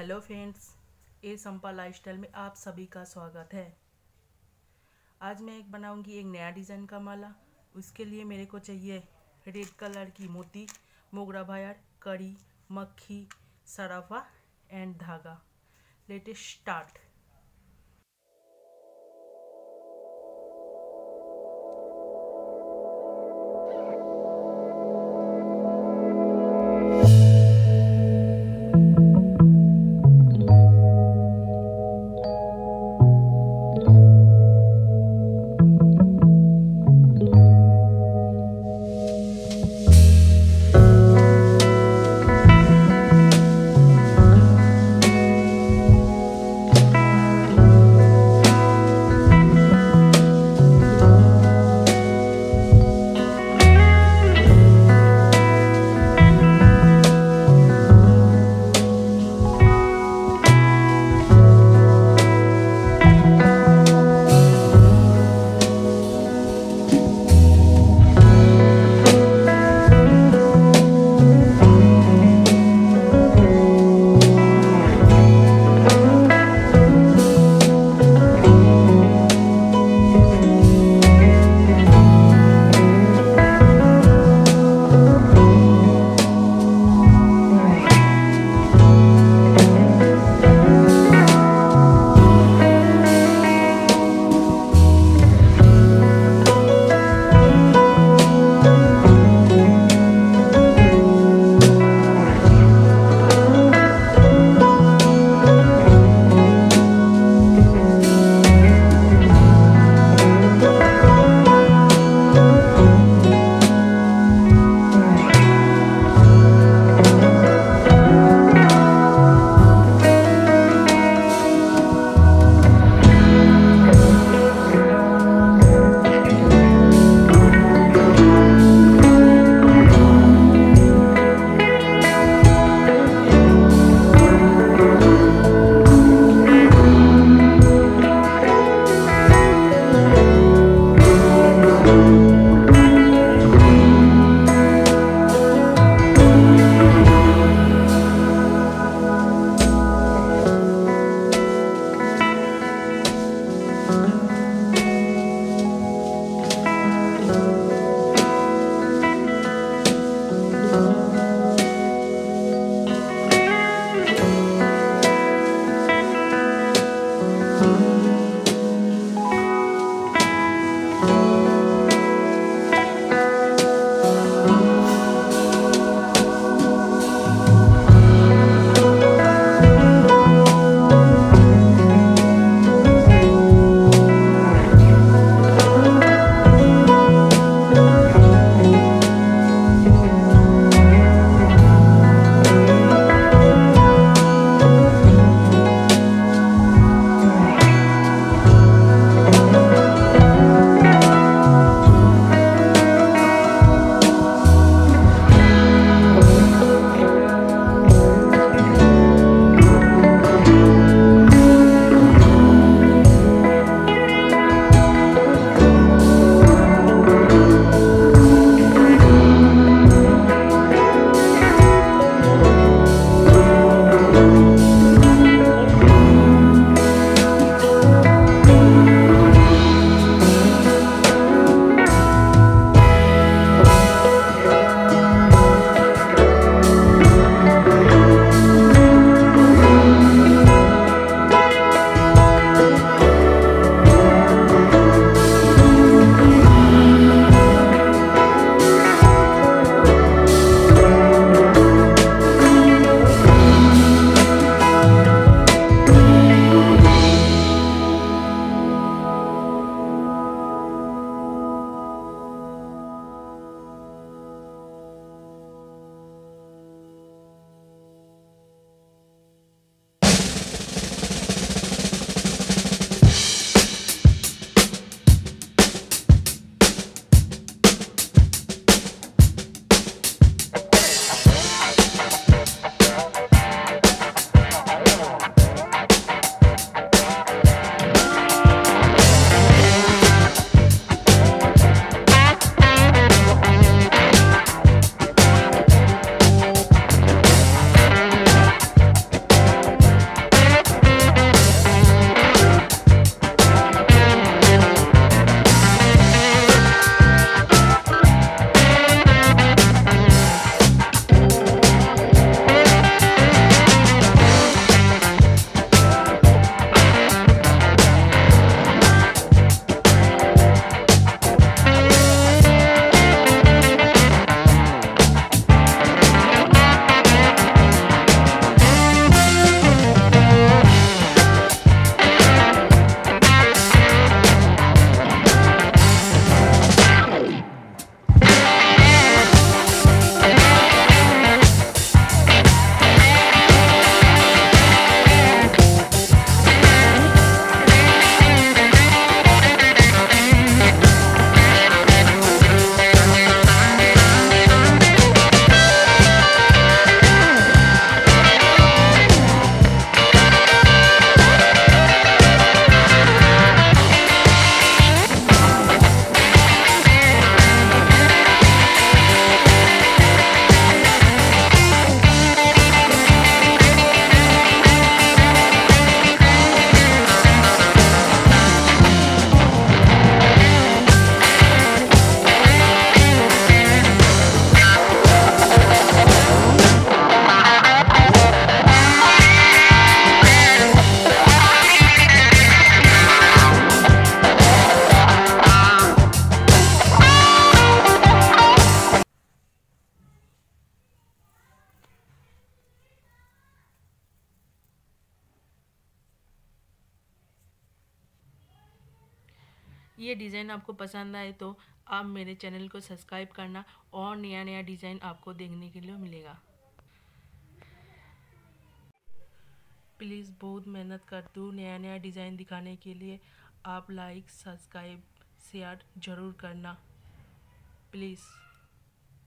Hello friends, ए संपा lifestyle में आप सभी का स्वागत है। आज मैं एक बनाऊँगी एक नया डिज़ाइन का माला। उसके लिए मेरे को चाहिए रेड कलर की मोती, मोगरा भायर कड़ी, मक्खी, सराफा एंड धागा। Latest start. ये डिज़ाइन आपको पसंद आए तो आप मेरे चैनल को सब्सक्राइब करना और नया नया डिज़ाइन आपको देखने के लिए मिलेगा। प्लीज़ बहुत मेहनत करती हूँ नया नया डिज़ाइन दिखाने के लिए। आप लाइक, सब्सक्राइब, शेयर ज़रूर करना। प्लीज़।